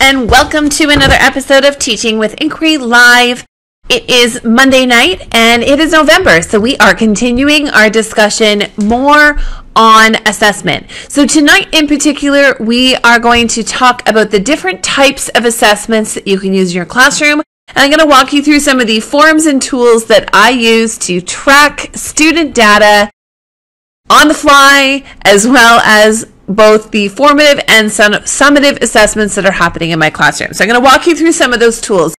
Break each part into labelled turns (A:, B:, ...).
A: and welcome to another episode of Teaching with Inquiry Live. It is Monday night and it is November, so we are continuing our discussion more on assessment. So, tonight in particular, we are going to talk about the different types of assessments that you can use in your classroom. And I'm going to walk you through some of the forms and tools that I use to track student data on the fly, as well as both the formative and summative assessments that are happening in my classroom. So I'm going to walk you through some of those tools.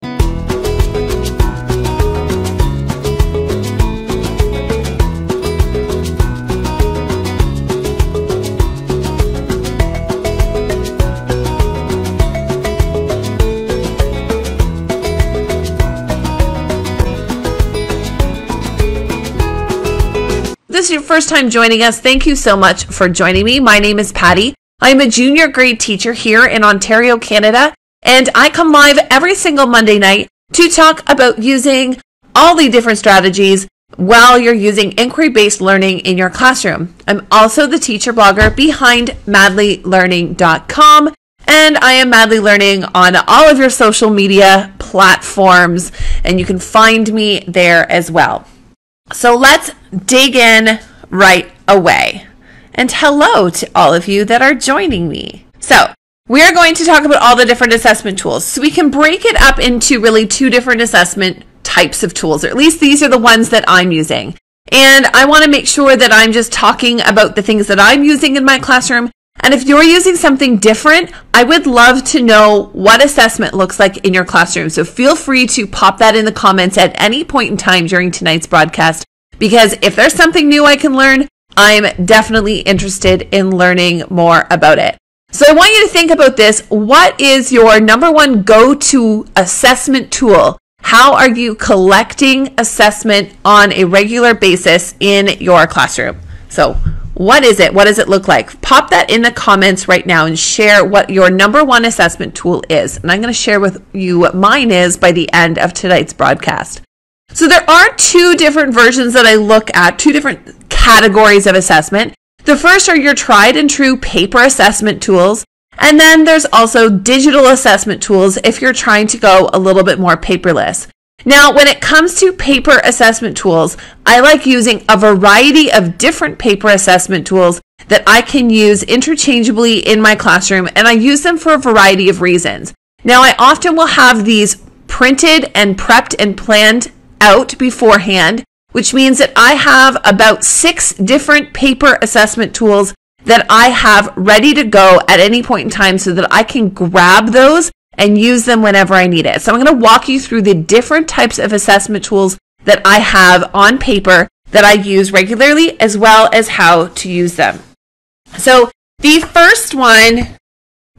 A: First time joining us, thank you so much for joining me. My name is Patty. I'm a junior grade teacher here in Ontario, Canada, and I come live every single Monday night to talk about using all the different strategies while you're using inquiry based learning in your classroom. I'm also the teacher blogger behind madlylearning.com, and I am Madly Learning on all of your social media platforms, and you can find me there as well. So let's dig in right away. And hello to all of you that are joining me. So, we are going to talk about all the different assessment tools. So, we can break it up into really two different assessment types of tools, or at least these are the ones that I'm using. And I want to make sure that I'm just talking about the things that I'm using in my classroom. And if you're using something different, I would love to know what assessment looks like in your classroom. So feel free to pop that in the comments at any point in time during tonight's broadcast because if there's something new I can learn, I'm definitely interested in learning more about it. So I want you to think about this. What is your number one go to assessment tool? How are you collecting assessment on a regular basis in your classroom? So, what is it? What does it look like? Pop that in the comments right now and share what your number one assessment tool is. And I'm going to share with you what mine is by the end of tonight's broadcast. So there are two different versions that I look at, two different categories of assessment. The first are your tried and true paper assessment tools. And then there's also digital assessment tools if you're trying to go a little bit more paperless. Now, when it comes to paper assessment tools, I like using a variety of different paper assessment tools that I can use interchangeably in my classroom, and I use them for a variety of reasons. Now, I often will have these printed and prepped and planned out beforehand, which means that I have about six different paper assessment tools that I have ready to go at any point in time so that I can grab those and use them whenever I need it. So I'm going to walk you through the different types of assessment tools that I have on paper that I use regularly as well as how to use them. So the first one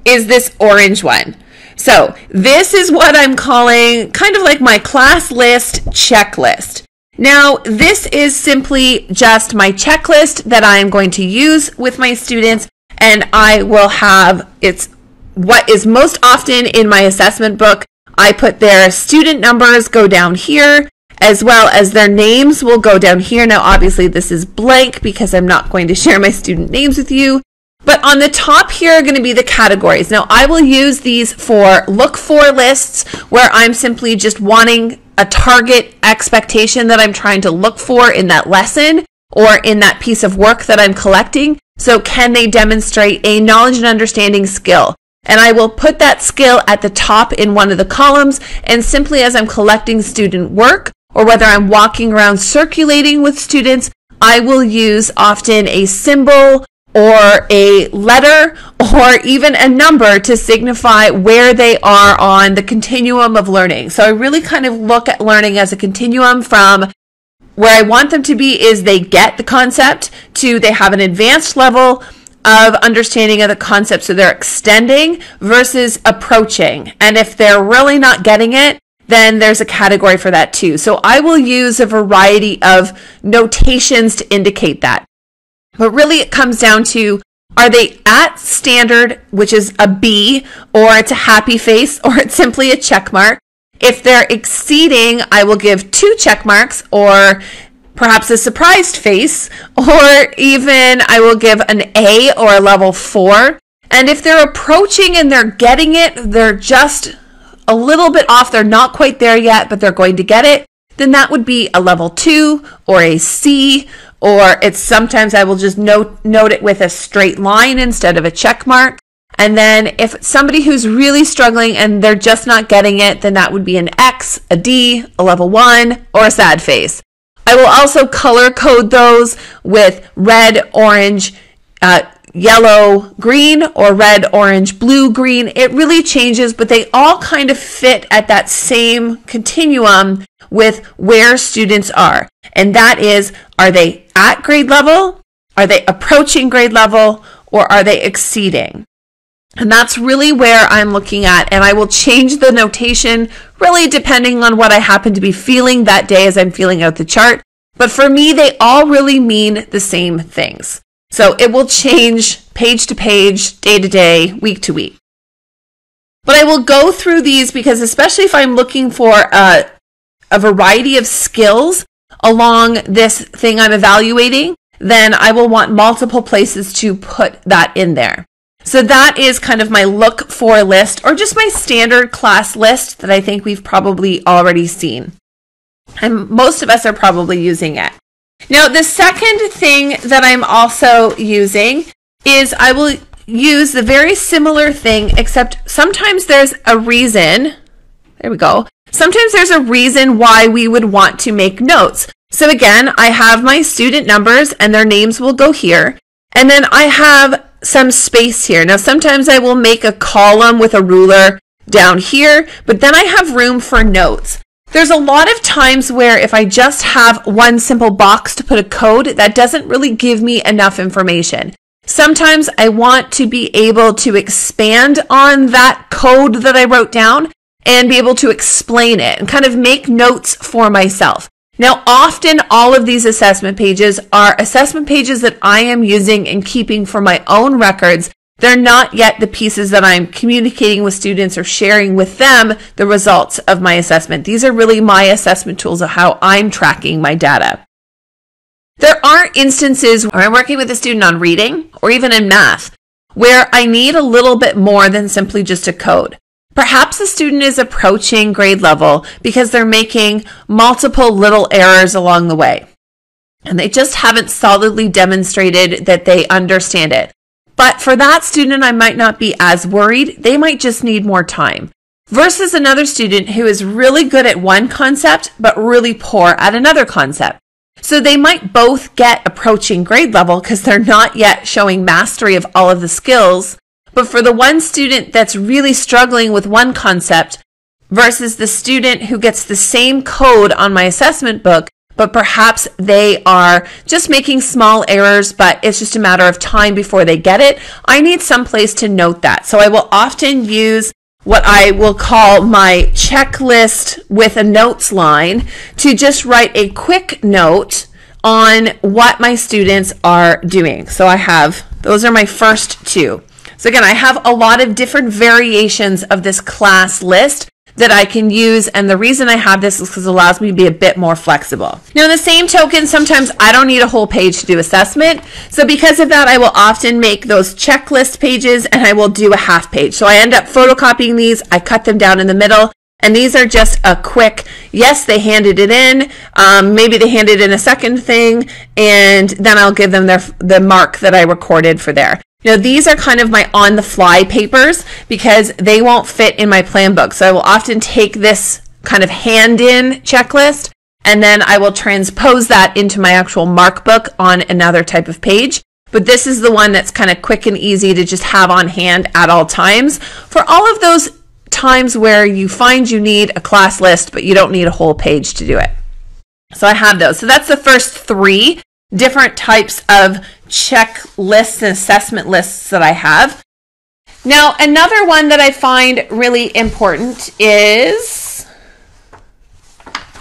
A: is this orange one. So this is what I'm calling kind of like my class list checklist. Now, this is simply just my checklist that I am going to use with my students, and I will have it's what is most often in my assessment book. I put their student numbers go down here, as well as their names will go down here. Now, obviously, this is blank because I'm not going to share my student names with you. But on the top here are going to be the categories. Now, I will use these for look for lists where I'm simply just wanting a target expectation that I'm trying to look for in that lesson or in that piece of work that I'm collecting. So, can they demonstrate a knowledge and understanding skill? And I will put that skill at the top in one of the columns. And simply as I'm collecting student work, or whether I'm walking around circulating with students, I will use often a symbol or a letter or even a number to signify where they are on the continuum of learning. So I really kind of look at learning as a continuum from where I want them to be is they get the concept to they have an advanced level of understanding of the concept so they're extending versus approaching. And if they're really not getting it, then there's a category for that too. So I will use a variety of notations to indicate that. But really, it comes down to are they at standard, which is a B, or it's a happy face, or it's simply a check mark? If they're exceeding, I will give two check marks, or perhaps a surprised face, or even I will give an A or a level four. And if they're approaching and they're getting it, they're just a little bit off, they're not quite there yet, but they're going to get it, then that would be a level two or a C, or it's sometimes I will just note, note it with a straight line instead of a check mark. And then if somebody who's really struggling and they're just not getting it, then that would be an X, a D, a level one, or a sad face. I will also color code those with red, orange, uh, yellow, green, or red, orange, blue, green. It really changes, but they all kind of fit at that same continuum with where students are. And that is, are they at grade level? Are they approaching grade level? Or are they exceeding? And that's really where I'm looking at. And I will change the notation really depending on what I happen to be feeling that day as I'm feeling out the chart. But for me, they all really mean the same things. So it will change page to page, day to day, week to week. But I will go through these because, especially if I'm looking for a, a variety of skills along this thing I'm evaluating, then I will want multiple places to put that in there. So that is kind of my look for list or just my standard class list that I think we've probably already seen. And most of us are probably using it. Now, the second thing that I'm also using is I will use the very similar thing, except sometimes there's a reason. There we go. Sometimes there's a reason why we would want to make notes. So again, I have my student numbers and their names will go here. And then I have some space here. Now, sometimes I will make a column with a ruler down here, but then I have room for notes. There's a lot of times where if I just have one simple box to put a code, that doesn't really give me enough information. Sometimes I want to be able to expand on that code that I wrote down and be able to explain it and kind of make notes for myself. Now, often all of these assessment pages are assessment pages that I am using and keeping for my own records they're not yet the pieces that I'm communicating with students or sharing with them the results of my assessment. These are really my assessment tools of how I'm tracking my data. There are instances where I'm working with a student on reading or even in math where I need a little bit more than simply just a code. Perhaps the student is approaching grade level because they're making multiple little errors along the way. And they just haven't solidly demonstrated that they understand it. But for that student, I might not be as worried. They might just need more time. Versus another student who is really good at one concept, but really poor at another concept. So they might both get approaching grade level because they're not yet showing mastery of all of the skills. But for the one student that's really struggling with one concept versus the student who gets the same code on my assessment book, but perhaps they are just making small errors, but it's just a matter of time before they get it. I need some place to note that. So I will often use what I will call my checklist with a notes line to just write a quick note on what my students are doing. So I have, those are my first two. So again, I have a lot of different variations of this class list that I can use. And the reason I have this is because it allows me to be a bit more flexible. Now, in the same token, sometimes I don't need a whole page to do assessment. So because of that, I will often make those checklist pages and I will do a half page. So I end up photocopying these. I cut them down in the middle. And these are just a quick, yes, they handed it in. Um, maybe they handed in a second thing, and then I'll give them their, the mark that I recorded for there. You know, these are kind of my on the fly papers because they won't fit in my plan book. So I will often take this kind of hand in checklist and then I will transpose that into my actual mark book on another type of page. But this is the one that's kind of quick and easy to just have on hand at all times for all of those times where you find you need a class list, but you don't need a whole page to do it. So I have those. So that's the first three different types of checklists and assessment lists that I have. Now, another one that I find really important is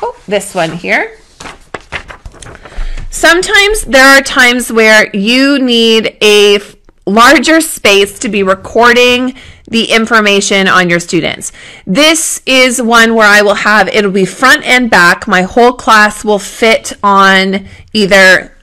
A: oh, this one here. Sometimes there are times where you need a larger space to be recording the information on your students. This is one where I will have, it'll be front and back. My whole class will fit on either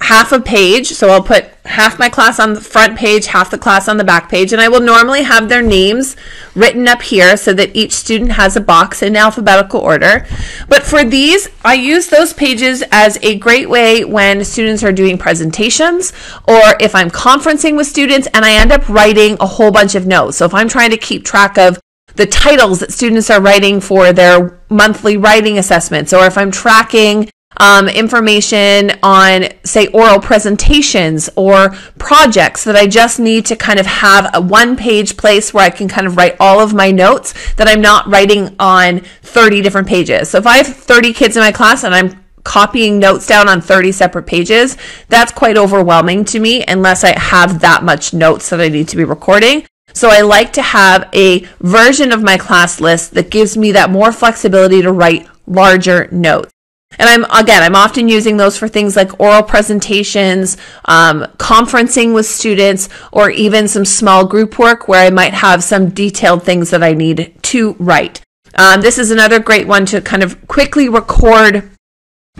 A: half a page. So I'll put half my class on the front page, half the class on the back page, and I will normally have their names written up here so that each student has a box in alphabetical order. But for these, I use those pages as a great way when students are doing presentations or if I'm conferencing with students and I end up writing a whole bunch of notes. So if I'm trying to keep track of the titles that students are writing for their monthly writing assessments, or if I'm tracking um, information on, say, oral presentations or projects that I just need to kind of have a one page place where I can kind of write all of my notes that I'm not writing on 30 different pages. So if I have 30 kids in my class and I'm copying notes down on 30 separate pages, that's quite overwhelming to me unless I have that much notes that I need to be recording. So I like to have a version of my class list that gives me that more flexibility to write larger notes. And I'm again, I'm often using those for things like oral presentations, um, conferencing with students, or even some small group work where I might have some detailed things that I need to write. Um, this is another great one to kind of quickly record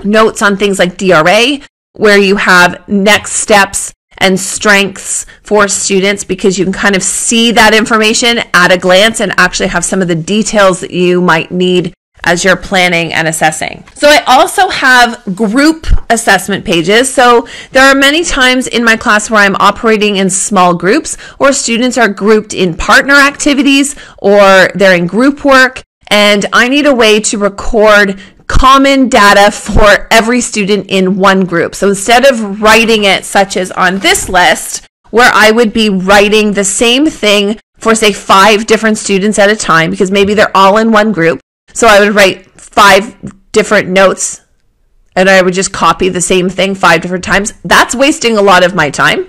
A: notes on things like DRA, where you have next steps and strengths for students because you can kind of see that information at a glance and actually have some of the details that you might need as you're planning and assessing. So I also have group assessment pages. So there are many times in my class where I'm operating in small groups or students are grouped in partner activities or they're in group work and I need a way to record common data for every student in one group. So instead of writing it such as on this list, where I would be writing the same thing for say five different students at a time because maybe they're all in one group. So I would write five different notes and I would just copy the same thing five different times. That's wasting a lot of my time,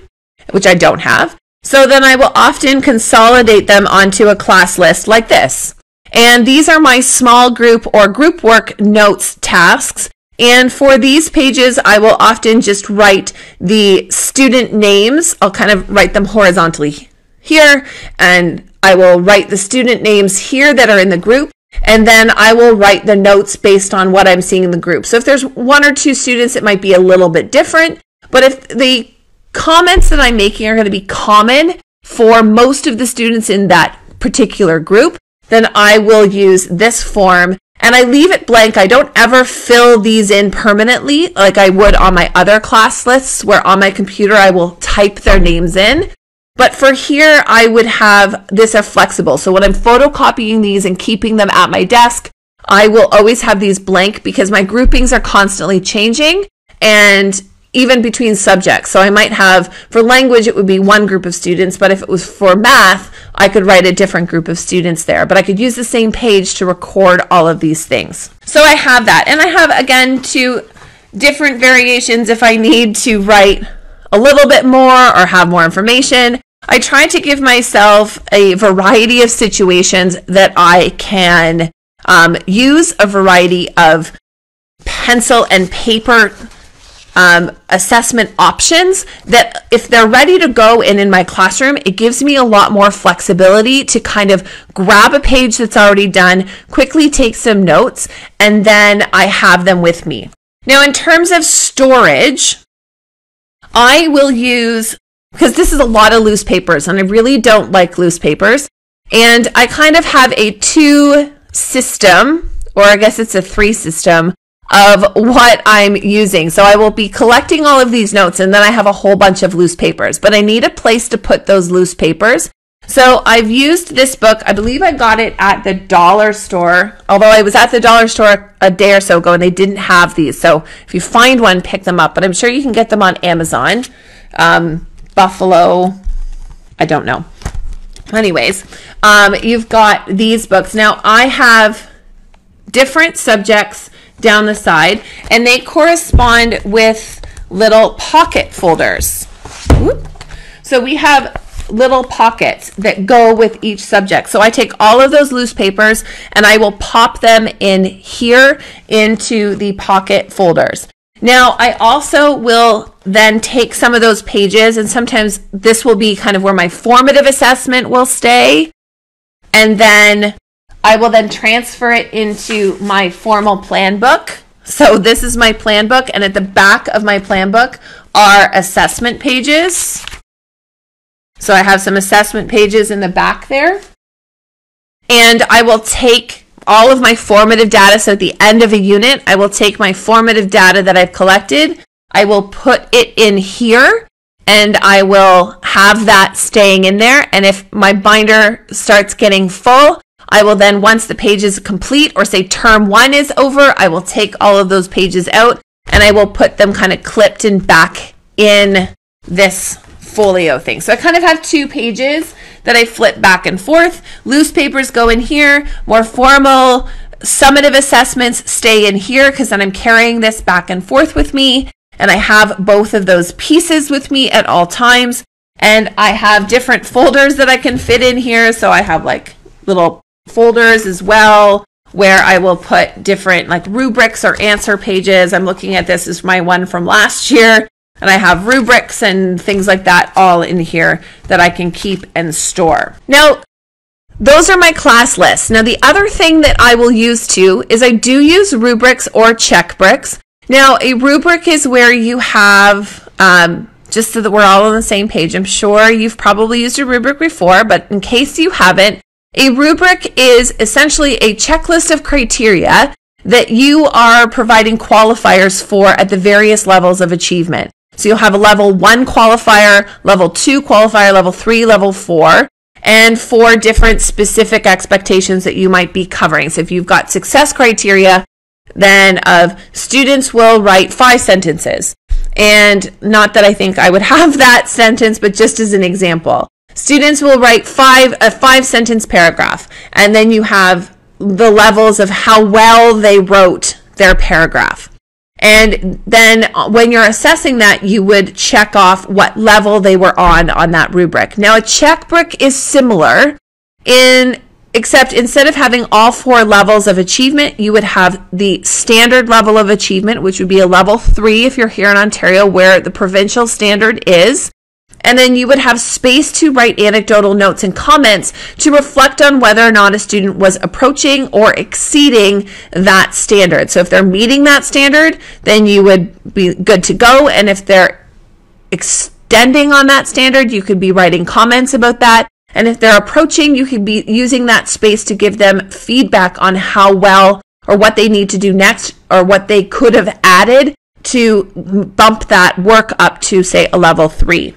A: which I don't have. So then I will often consolidate them onto a class list like this. And these are my small group or group work notes tasks. And for these pages, I will often just write the student names. I'll kind of write them horizontally here, and I will write the student names here that are in the group. And then I will write the notes based on what I'm seeing in the group. So if there's one or two students, it might be a little bit different. But if the comments that I'm making are going to be common for most of the students in that particular group, then I will use this form and I leave it blank. I don't ever fill these in permanently like I would on my other class lists where on my computer I will type their names in. But for here, I would have this are flexible. So when I'm photocopying these and keeping them at my desk, I will always have these blank because my groupings are constantly changing and even between subjects. So I might have, for language, it would be one group of students, but if it was for math, I could write a different group of students there. But I could use the same page to record all of these things. So I have that. And I have, again, two different variations if I need to write a little bit more or have more information. I try to give myself a variety of situations that I can um, use a variety of pencil and paper um, assessment options that if they're ready to go in in my classroom it gives me a lot more flexibility to kind of grab a page that's already done quickly take some notes and then i have them with me. Now in terms of storage i will use because this is a lot of loose papers and I really don't like loose papers. And I kind of have a two system, or I guess it's a three system of what I'm using. So I will be collecting all of these notes and then I have a whole bunch of loose papers, but I need a place to put those loose papers. So I've used this book. I believe I got it at the dollar store, although I was at the dollar store a day or so ago and they didn't have these. So if you find one, pick them up, but I'm sure you can get them on Amazon. Um, Buffalo. I don't know. Anyways, um, you've got these books. Now, I have different subjects down the side, and they correspond with little pocket folders. So we have little pockets that go with each subject. So I take all of those loose papers and I will pop them in here into the pocket folders. Now, I also will then take some of those pages, and sometimes this will be kind of where my formative assessment will stay. And then I will then transfer it into my formal plan book. So this is my plan book, and at the back of my plan book are assessment pages. So I have some assessment pages in the back there. And I will take all of my formative data. So at the end of a unit, I will take my formative data that I've collected. I will put it in here and I will have that staying in there. And if my binder starts getting full, I will then, once the page is complete or say term one is over, I will take all of those pages out and I will put them kind of clipped and back in this folio thing. So I kind of have two pages that I flip back and forth. Loose papers go in here, more formal summative assessments stay in here because then I'm carrying this back and forth with me. And I have both of those pieces with me at all times. And I have different folders that I can fit in here. So I have like little folders as well where I will put different like rubrics or answer pages. I'm looking at this is my one from last year and I have rubrics and things like that all in here that I can keep and store. Now, those are my class lists. Now, the other thing that I will use too is I do use rubrics or check bricks. Now, a rubric is where you have, um, just so that we're all on the same page, I'm sure you've probably used a rubric before, but in case you haven't, a rubric is essentially a checklist of criteria that you are providing qualifiers for at the various levels of achievement. So you'll have a level one qualifier, level two qualifier, level three, level four, and four different specific expectations that you might be covering. So if you've got success criteria, then of students will write five sentences. And not that I think I would have that sentence, but just as an example. Students will write five a five sentence paragraph, and then you have the levels of how well they wrote their paragraph. And then uh, when you're assessing that, you would check off what level they were on on that rubric. Now, a check is similar in except instead of having all four levels of achievement, you would have the standard level of achievement, which would be a level three if you're here in Ontario, where the provincial standard is. And then you would have space to write anecdotal notes and comments to reflect on whether or not a student was approaching or exceeding that standard. So if they're meeting that standard, then you would be good to go. And if they're extending on that standard, you could be writing comments about that. And if they're approaching, you could be using that space to give them feedback on how well or what they need to do next or what they could have added to bump that work up to, say, a level three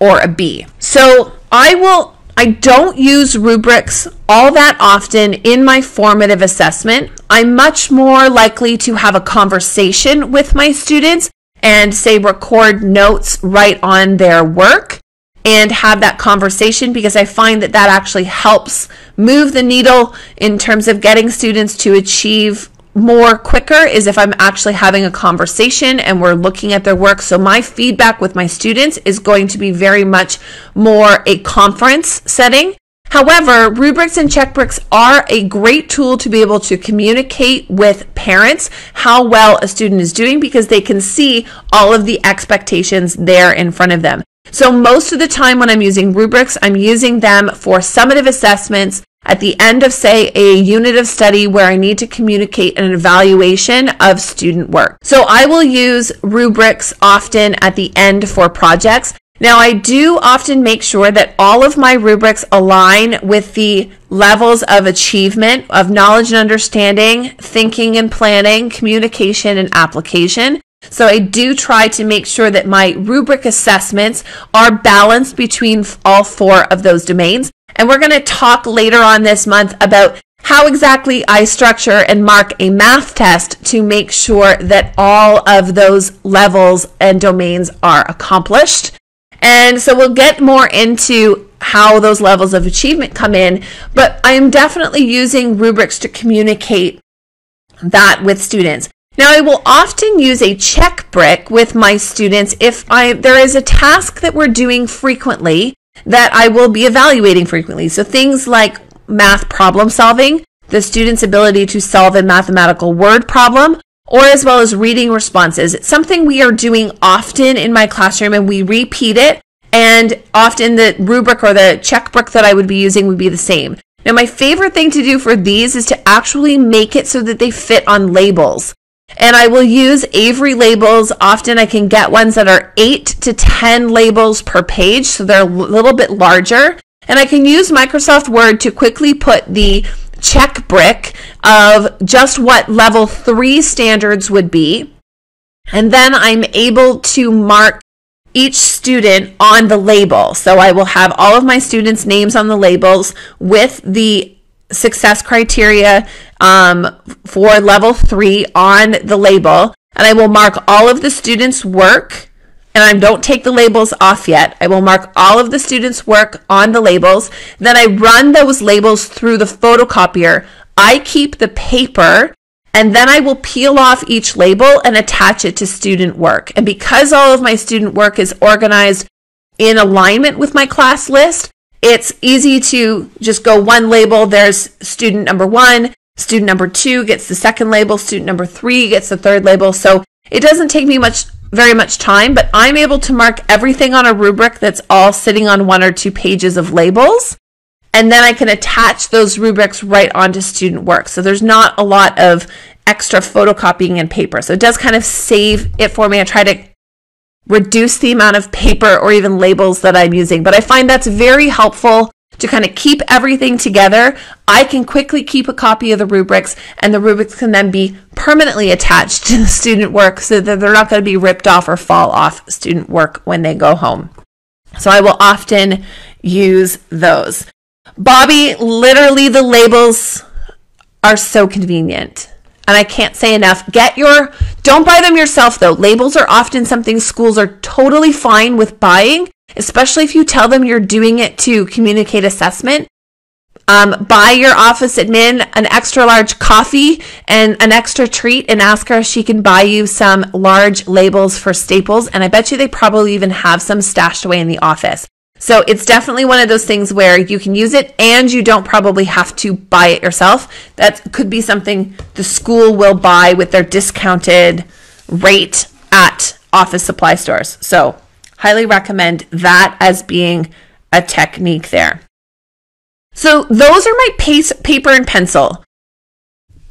A: or a B. So I will I don't use rubrics all that often in my formative assessment. I'm much more likely to have a conversation with my students and say record notes right on their work and have that conversation because I find that that actually helps move the needle in terms of getting students to achieve more quicker is if I'm actually having a conversation and we're looking at their work. So my feedback with my students is going to be very much more a conference setting. However, rubrics and check bricks are a great tool to be able to communicate with parents how well a student is doing because they can see all of the expectations there in front of them. So most of the time when I'm using rubrics, I'm using them for summative assessments at the end of, say, a unit of study where I need to communicate an evaluation of student work. So I will use rubrics often at the end for projects. Now, I do often make sure that all of my rubrics align with the levels of achievement of knowledge and understanding, thinking and planning, communication and application. So I do try to make sure that my rubric assessments are balanced between all four of those domains. And we're going to talk later on this month about how exactly I structure and mark a math test to make sure that all of those levels and domains are accomplished. And so we'll get more into how those levels of achievement come in, but I am definitely using rubrics to communicate that with students. Now, I will often use a check brick with my students if I, there is a task that we're doing frequently that I will be evaluating frequently. So things like math problem solving, the student's ability to solve a mathematical word problem, or as well as reading responses. It's something we are doing often in my classroom and we repeat it. And often the rubric or the check brick that I would be using would be the same. Now, my favorite thing to do for these is to actually make it so that they fit on labels. And I will use Avery labels. Often I can get ones that are 8 to 10 labels per page, so they're a little bit larger. And I can use Microsoft Word to quickly put the check brick of just what level 3 standards would be. And then I'm able to mark each student on the label. So I will have all of my students' names on the labels with the success criteria um, for level three on the label. And I will mark all of the students' work. And I don't take the labels off yet. I will mark all of the students' work on the labels. Then I run those labels through the photocopier. I keep the paper and then I will peel off each label and attach it to student work. And because all of my student work is organized in alignment with my class list, it's easy to just go one label. There's student number one, student number two gets the second label, student number three gets the third label. So it doesn't take me much, very much time, but I'm able to mark everything on a rubric that's all sitting on one or two pages of labels. And then I can attach those rubrics right onto student work. So there's not a lot of extra photocopying and paper. So it does kind of save it for me. I try to reduce the amount of paper or even labels that I'm using. But I find that's very helpful to kind of keep everything together. I can quickly keep a copy of the rubrics, and the rubrics can then be permanently attached to the student work so that they're not going to be ripped off or fall off student work when they go home. So I will often use those. Bobby, literally, the labels are so convenient and I can't say enough. Get your, don't buy them yourself though. Labels are often something schools are totally fine with buying, especially if you tell them you're doing it to communicate assessment. Um, buy your office admin an extra large coffee and an extra treat and ask her if she can buy you some large labels for staples. And I bet you they probably even have some stashed away in the office. So it's definitely one of those things where you can use it and you don't probably have to buy it yourself. That could be something the school will buy with their discounted rate at office supply stores. So, highly recommend that as being a technique there. So, those are my pace, paper and pencil.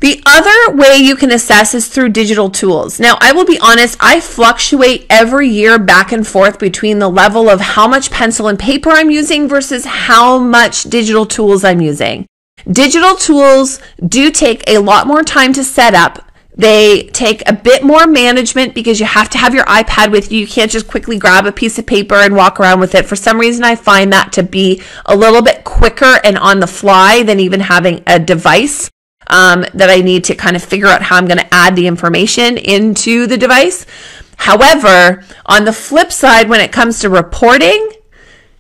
A: The other way you can assess is through digital tools. Now, I will be honest, I fluctuate every year back and forth between the level of how much pencil and paper I'm using versus how much digital tools I'm using. Digital tools do take a lot more time to set up. They take a bit more management because you have to have your iPad with you. You can't just quickly grab a piece of paper and walk around with it. For some reason, I find that to be a little bit quicker and on the fly than even having a device um, that I need to kind of figure out how I'm going to add the information into the device. However, on the flip side, when it comes to reporting,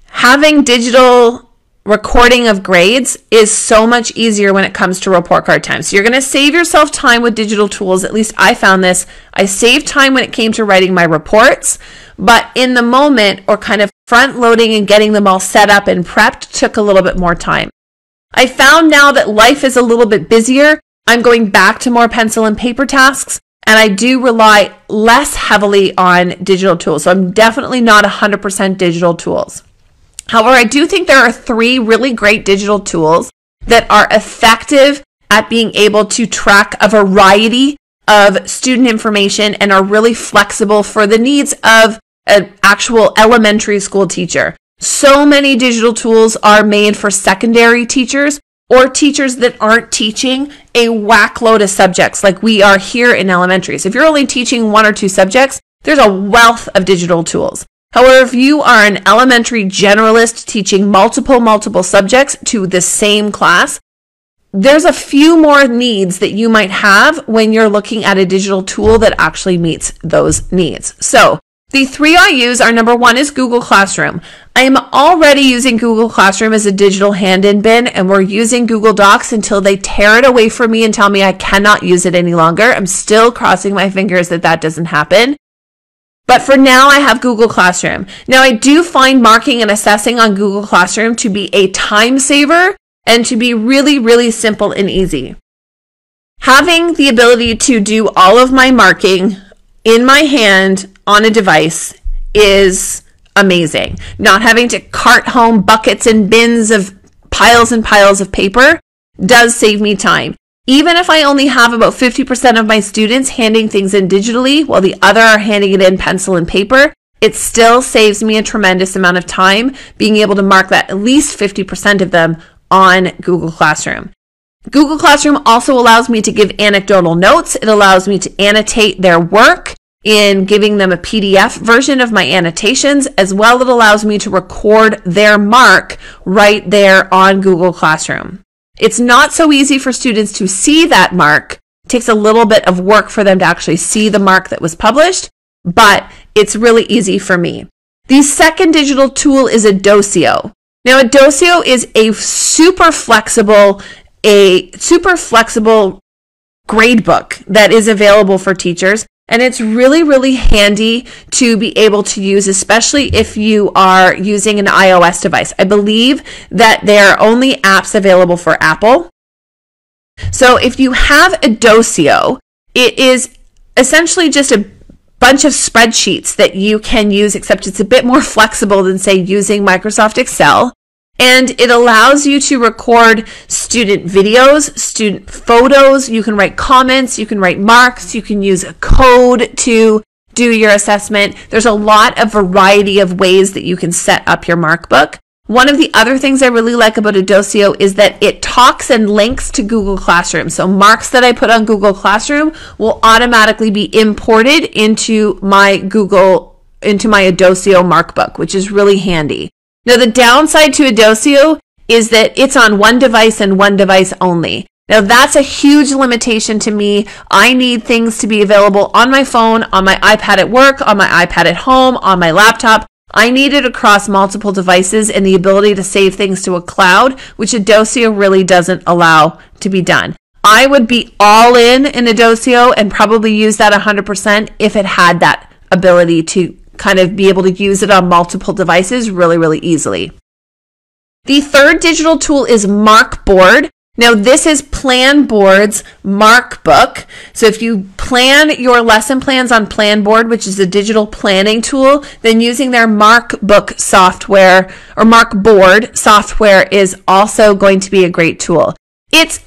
A: having digital recording of grades is so much easier when it comes to report card time. So you're going to save yourself time with digital tools. At least I found this. I saved time when it came to writing my reports, but in the moment or kind of front loading and getting them all set up and prepped took a little bit more time. I found now that life is a little bit busier. I'm going back to more pencil and paper tasks, and I do rely less heavily on digital tools. So I'm definitely not 100% digital tools. However, I do think there are three really great digital tools that are effective at being able to track a variety of student information and are really flexible for the needs of an actual elementary school teacher. So many digital tools are made for secondary teachers or teachers that aren't teaching a whack load of subjects like we are here in elementary. So if you're only teaching one or two subjects, there's a wealth of digital tools. However, if you are an elementary generalist teaching multiple, multiple subjects to the same class, there's a few more needs that you might have when you're looking at a digital tool that actually meets those needs. So the three I use are number one is Google Classroom. I am already using Google Classroom as a digital hand in bin, and we're using Google Docs until they tear it away from me and tell me I cannot use it any longer. I'm still crossing my fingers that that doesn't happen. But for now, I have Google Classroom. Now, I do find marking and assessing on Google Classroom to be a time saver and to be really, really simple and easy. Having the ability to do all of my marking in my hand on a device is amazing. Not having to cart home buckets and bins of piles and piles of paper does save me time. Even if I only have about 50% of my students handing things in digitally while the other are handing it in pencil and paper, it still saves me a tremendous amount of time being able to mark that at least 50% of them on Google Classroom. Google Classroom also allows me to give anecdotal notes. It allows me to annotate their work in giving them a PDF version of my annotations, as well it allows me to record their mark right there on Google Classroom. It's not so easy for students to see that mark. It takes a little bit of work for them to actually see the mark that was published, but it's really easy for me. The second digital tool is iDoceo. Now, iDoceo is a super flexible, a super flexible gradebook that is available for teachers. And it's really, really handy to be able to use, especially if you are using an iOS device. I believe that there are only apps available for Apple. So if you have iDoceo, it is essentially just a bunch of spreadsheets that you can use, except it's a bit more flexible than, say, using Microsoft Excel. And it allows you to record student videos, student photos. You can write comments, you can write marks, you can use a code to do your assessment. There's a lot of variety of ways that you can set up your markbook. One of the other things I really like about iDoceo is that it talks and links to Google Classroom. So marks that I put on Google Classroom will automatically be imported into my Google, into my iDoceo markbook, which is really handy. Now the downside to iDoceo is that it's on one device and one device only. Now that's a huge limitation to me. I need things to be available on my phone, on my iPad at work, on my iPad at home, on my laptop. I need it across multiple devices and the ability to save things to a cloud, which iDoceo really doesn't allow to be done. I would be all in in iDoceo and probably use that 100% if it had that ability to kind of be able to use it on multiple devices really, really easily. The third digital tool is Markboard. Now, this is Planboard's Markbook. So, if you plan your lesson plans on Planboard, which is a digital planning tool, then using their Markbook software or Markboard software is also going to be a great tool. It's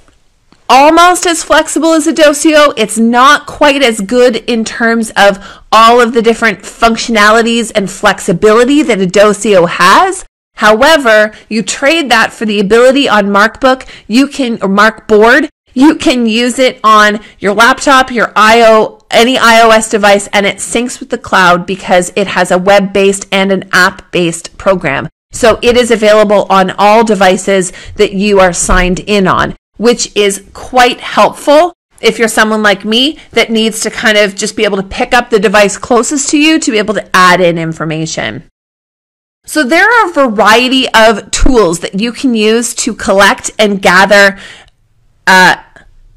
A: almost as flexible as iDoceo. It's not quite as good in terms of all of the different functionalities and flexibility that iDoceo has. However, you trade that for the ability on Markbook, you can, or Markboard, you can use it on your laptop, your IO, any iOS device, and it syncs with the cloud because it has a web based and an app based program. So it is available on all devices that you are signed in on, which is quite helpful if you're someone like me that needs to kind of just be able to pick up the device closest to you to be able to add in information. So there are a variety of tools that you can use to collect and gather uh,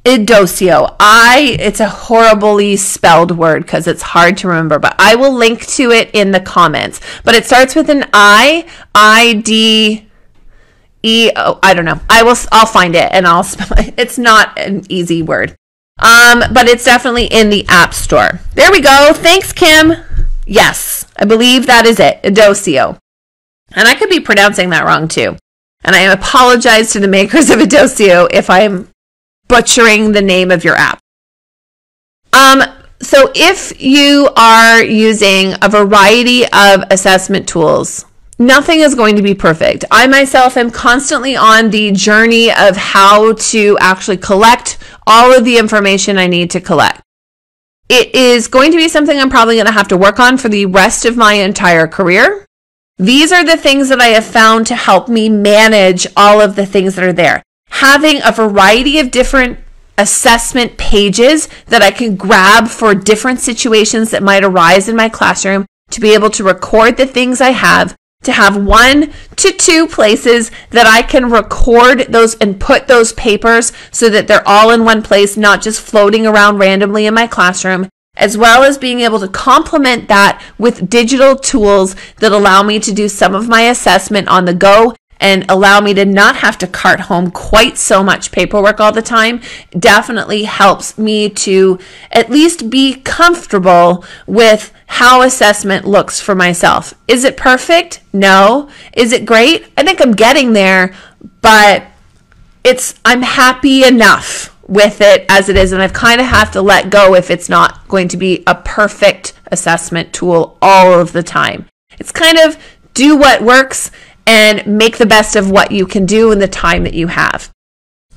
A: iDoceo. I it's a horribly spelled word because it's hard to remember, but I will link to it in the comments. But it starts with an I, I D E O. I don't know. I will. I'll find it and I'll spell it. It's not an easy word. Um, but it's definitely in the App Store. There we go. Thanks, Kim. Yes, I believe that is it. iDoceo. And I could be pronouncing that wrong too. And I apologize to the makers of iDoceo if I'm butchering the name of your app. Um, so if you are using a variety of assessment tools, nothing is going to be perfect. I myself am constantly on the journey of how to actually collect all of the information I need to collect. It is going to be something I'm probably going to have to work on for the rest of my entire career. These are the things that I have found to help me manage all of the things that are there. Having a variety of different assessment pages that I can grab for different situations that might arise in my classroom to be able to record the things I have, to have one to two places that I can record those and put those papers so that they're all in one place, not just floating around randomly in my classroom, as well as being able to complement that with digital tools that allow me to do some of my assessment on the go and allow me to not have to cart home quite so much paperwork all the time definitely helps me to at least be comfortable with how assessment looks for myself. Is it perfect? No. Is it great? I think I'm getting there, but it's I'm happy enough with it as it is. And I've kind of have to let go if it's not going to be a perfect assessment tool all of the time. It's kind of do what works and make the best of what you can do in the time that you have.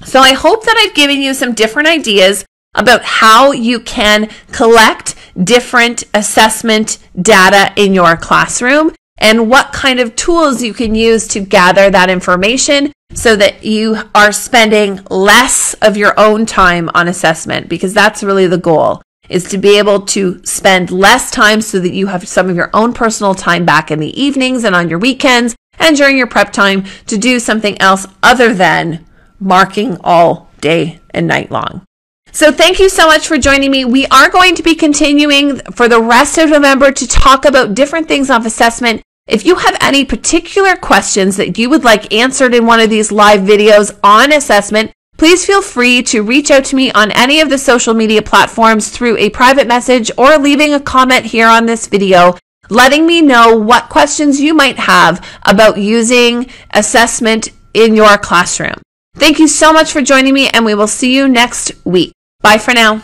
A: So I hope that I've given you some different ideas about how you can collect different assessment data in your classroom and what kind of tools you can use to gather that information so that you are spending less of your own time on assessment because that's really the goal is to be able to spend less time so that you have some of your own personal time back in the evenings and on your weekends and during your prep time to do something else other than marking all day and night long. So thank you so much for joining me. We are going to be continuing for the rest of November to talk about different things of assessment. If you have any particular questions that you would like answered in one of these live videos on assessment, please feel free to reach out to me on any of the social media platforms through a private message or leaving a comment here on this video, letting me know what questions you might have about using assessment in your classroom. Thank you so much for joining me, and we will see you next week. Bye for now.